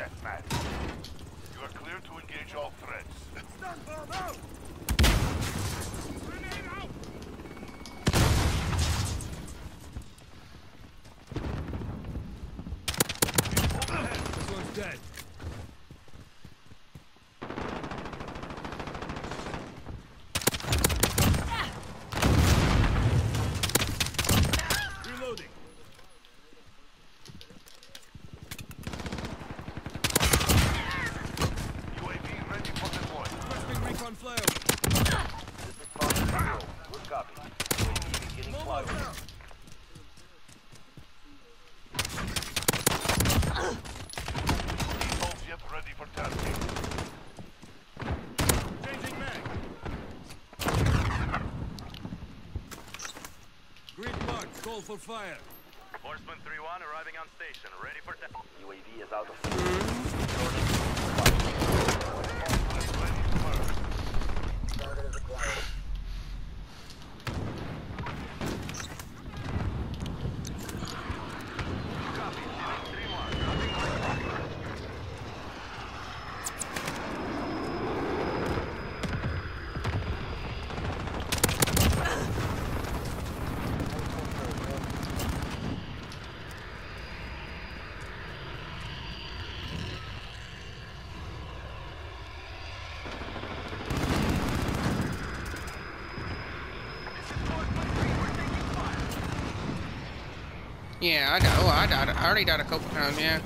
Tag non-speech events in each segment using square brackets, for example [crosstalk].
deathmatch. You are clear to engage all threats. This one's dead. Reloading. UAV ready for deployment. Requesting recon flyover. This is Fox Zero. Good copy. UAV beginning flyover. All jet ready for tasking. Changing mag. Green mark. Call for fire. Horseman 3-1 arriving on station, ready for ta- UAV is out of fuel. Returning to resupply. Ready first. Copy, Phoenix 3-1, dropping hardpoint. Yeah, I know. Oh, I died. I already died a couple times. Yeah.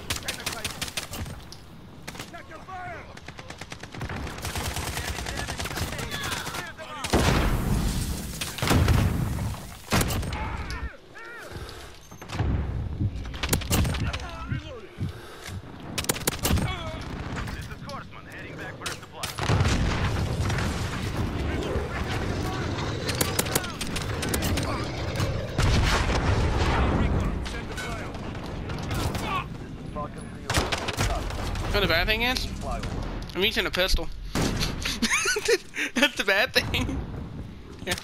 This is Horseman, heading back for a supply. Recon. Send the flyover. Falcon 3 Good copy. The bad thing is? I'm using a pistol. [laughs] That's the bad thing. Yeah.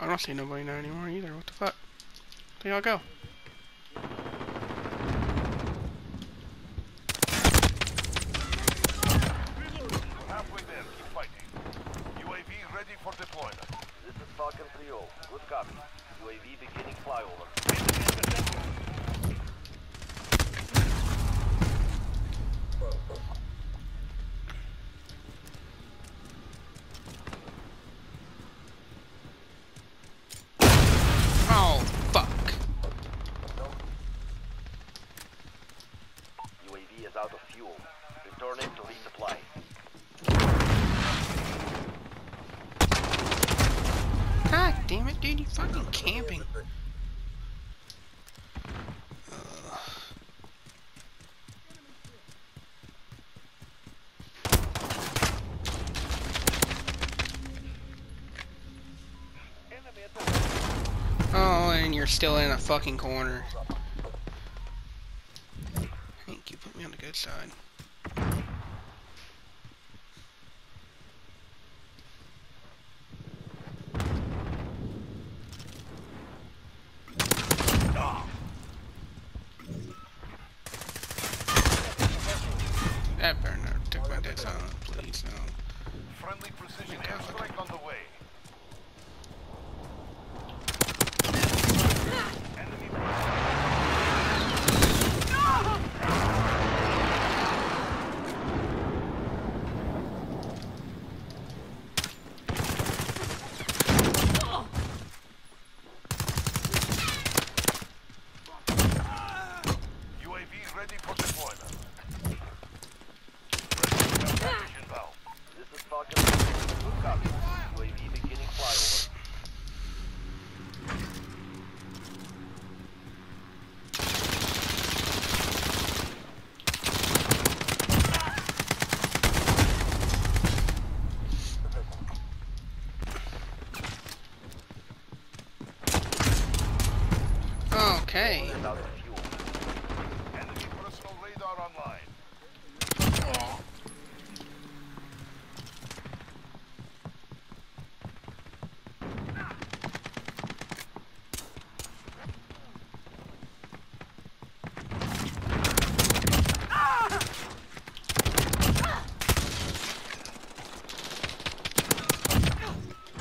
Oh, I don't see nobody there anymore either. What the fuck? Where y'all go? Halfway there. Keep fighting. UAV ready for deployment. This is Falcon 3 Good copy. UAV beginning flyover. Damn it, dude. You fucking camping. Oh, and you're still in a fucking corner. Thank you. Put me on the good side. Friendly precision airstrike on the way. Enemy Okay. Is out of fuel. Enemy personal radar online.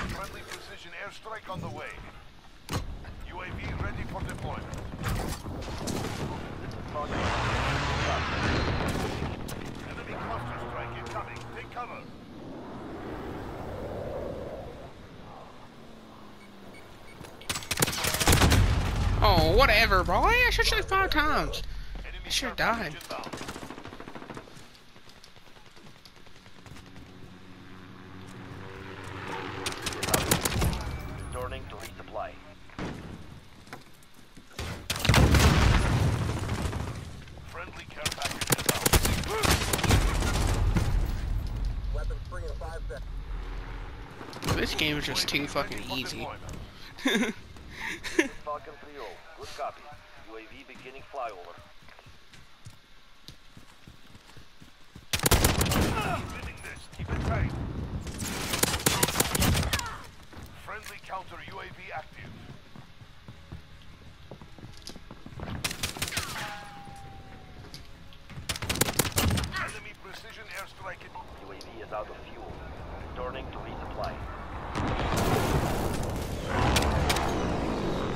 Friendly precision airstrike on the way. UAV ready for deployment. Enemy cluster strike incoming. Take cover. Oh, whatever, bro. I shot you like five times. I should've died. package inbound. Returning to resupply. Friendly care package inbound. This game is just too fucking easy. [laughs] Falcon 3 Good copy. UAV beginning flyover. Keep it tight. Friendly counter UAV active. Enemy precision airstrike UAV is out of fuel. Returning to resupply.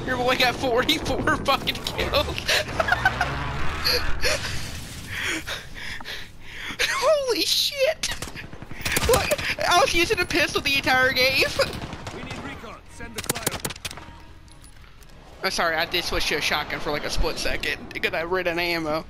Your boy got 44 [laughs] fucking kills. [laughs] Holy shit! Look, I was using a pistol the entire game. We need recon. Send the flyover. Oh, I'm sorry, I did switch to a shotgun for like a split second because I ran out of ammo.